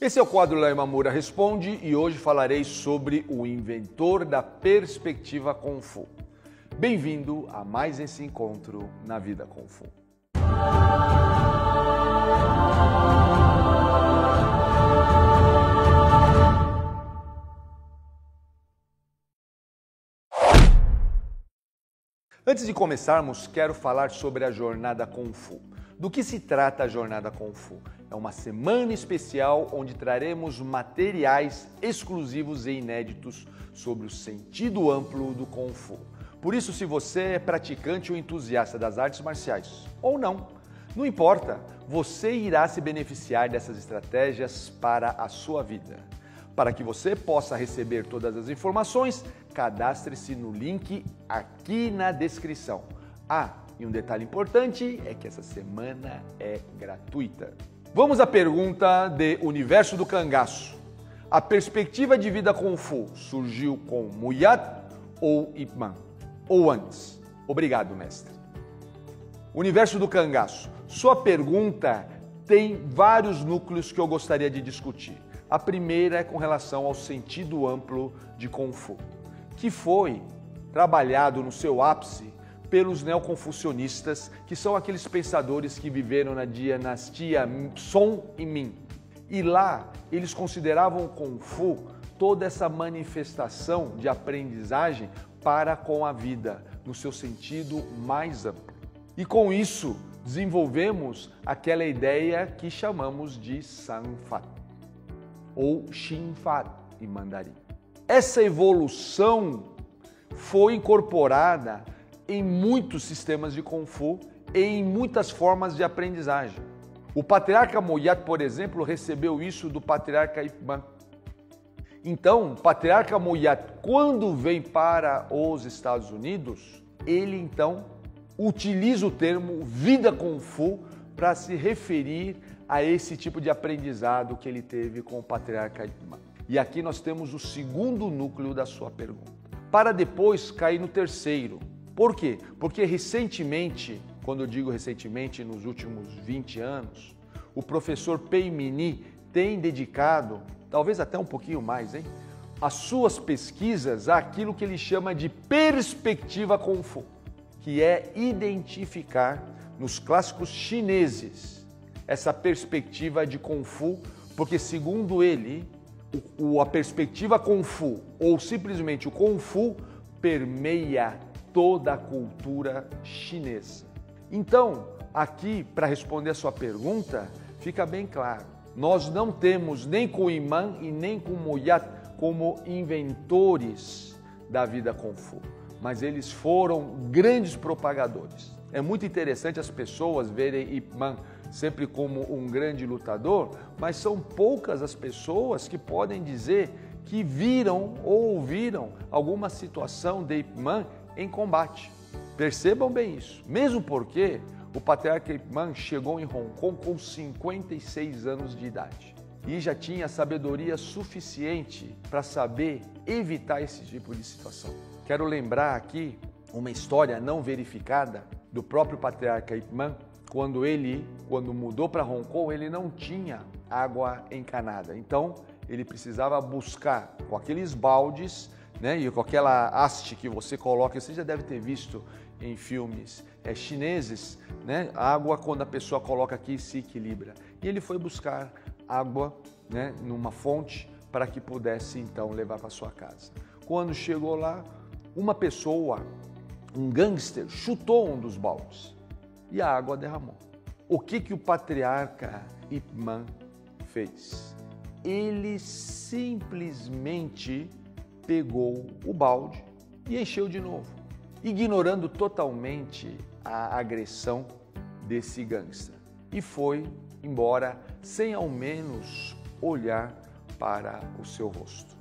Esse é o quadro Lá Mamura Responde e hoje falarei sobre o inventor da perspectiva Kung Fu. Bem-vindo a mais esse encontro na vida Kung Fu. Antes de começarmos, quero falar sobre a jornada Kung Fu. Do que se trata a jornada Kung Fu? É uma semana especial onde traremos materiais exclusivos e inéditos sobre o sentido amplo do Kung Fu. Por isso, se você é praticante ou entusiasta das artes marciais ou não, não importa, você irá se beneficiar dessas estratégias para a sua vida. Para que você possa receber todas as informações, cadastre-se no link aqui na descrição. Ah, e um detalhe importante é que essa semana é gratuita. Vamos à pergunta de Universo do Cangaço. A perspectiva de vida Kung Fu surgiu com Muyat ou Ip Man? Ou antes? Obrigado, mestre. Universo do Cangaço. Sua pergunta tem vários núcleos que eu gostaria de discutir. A primeira é com relação ao sentido amplo de Kung Fu, que foi trabalhado no seu ápice pelos neoconfucionistas, que são aqueles pensadores que viveram na dinastia Song e Ming. E lá eles consideravam o Kung Fu toda essa manifestação de aprendizagem para com a vida, no seu sentido mais amplo. E com isso desenvolvemos aquela ideia que chamamos de Sanfat ou Shinfat em mandarim. Essa evolução foi incorporada em muitos sistemas de Kung Fu e em muitas formas de aprendizagem. O patriarca Moyat, por exemplo, recebeu isso do patriarca Ip Man. Então, o patriarca Moyat, quando vem para os Estados Unidos, ele então utiliza o termo vida Kung Fu para se referir a esse tipo de aprendizado que ele teve com o patriarca Ip Man. E aqui nós temos o segundo núcleo da sua pergunta. Para depois cair no terceiro, por quê? Porque recentemente, quando eu digo recentemente, nos últimos 20 anos, o professor Pei Mini tem dedicado, talvez até um pouquinho mais, hein, as suas pesquisas àquilo que ele chama de perspectiva Kung Fu, que é identificar nos clássicos chineses essa perspectiva de Kung Fu, porque segundo ele, o, a perspectiva Kung Fu ou simplesmente o Kung Fu permeia toda a cultura chinesa. Então, aqui, para responder a sua pergunta, fica bem claro: nós não temos nem com Iman e nem com Moyat como inventores da vida Kung Fu, mas eles foram grandes propagadores. É muito interessante as pessoas verem Ip Man sempre como um grande lutador, mas são poucas as pessoas que podem dizer que viram ou ouviram alguma situação de Ip Man em combate. Percebam bem isso. Mesmo porque o patriarca Ip Man chegou em Hong Kong com 56 anos de idade e já tinha sabedoria suficiente para saber evitar esse tipo de situação. Quero lembrar aqui uma história não verificada do próprio patriarca Ip Man, quando ele, quando mudou para Hong Kong, ele não tinha água encanada. Então, ele precisava buscar com aqueles baldes né? E com aquela haste que você coloca, você já deve ter visto em filmes é, chineses, né? A água quando a pessoa coloca aqui se equilibra. E ele foi buscar água, né? Numa fonte para que pudesse então levar para sua casa. Quando chegou lá, uma pessoa, um gangster, chutou um dos baldes e a água derramou. O que que o patriarca Ip Man fez? Ele simplesmente pegou o balde e encheu de novo, ignorando totalmente a agressão desse gangster. E foi embora sem ao menos olhar para o seu rosto.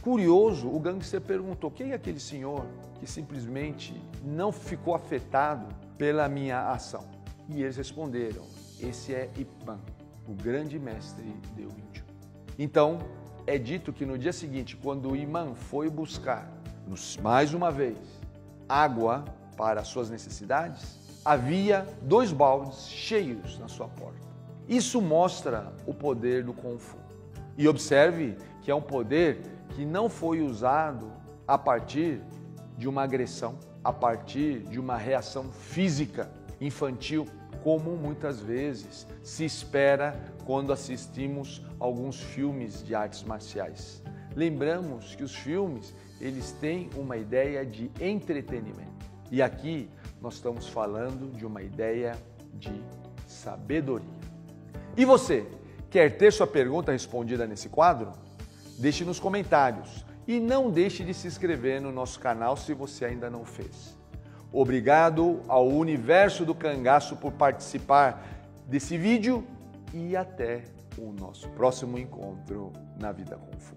Curioso, o gangster perguntou: quem é aquele senhor que simplesmente não ficou afetado pela minha ação? E eles responderam: esse é Ipan, o grande mestre de Índio. Então, é dito que no dia seguinte, quando o imã foi buscar, mais uma vez, água para suas necessidades, havia dois baldes cheios na sua porta. Isso mostra o poder do Kung Fu. E observe que é um poder que não foi usado a partir de uma agressão, a partir de uma reação física infantil, como muitas vezes se espera quando assistimos alguns filmes de artes marciais. Lembramos que os filmes, eles têm uma ideia de entretenimento. E aqui nós estamos falando de uma ideia de sabedoria. E você, quer ter sua pergunta respondida nesse quadro? Deixe nos comentários e não deixe de se inscrever no nosso canal se você ainda não fez. Obrigado ao Universo do Cangaço por participar desse vídeo e até o nosso próximo encontro na Vida com Fu.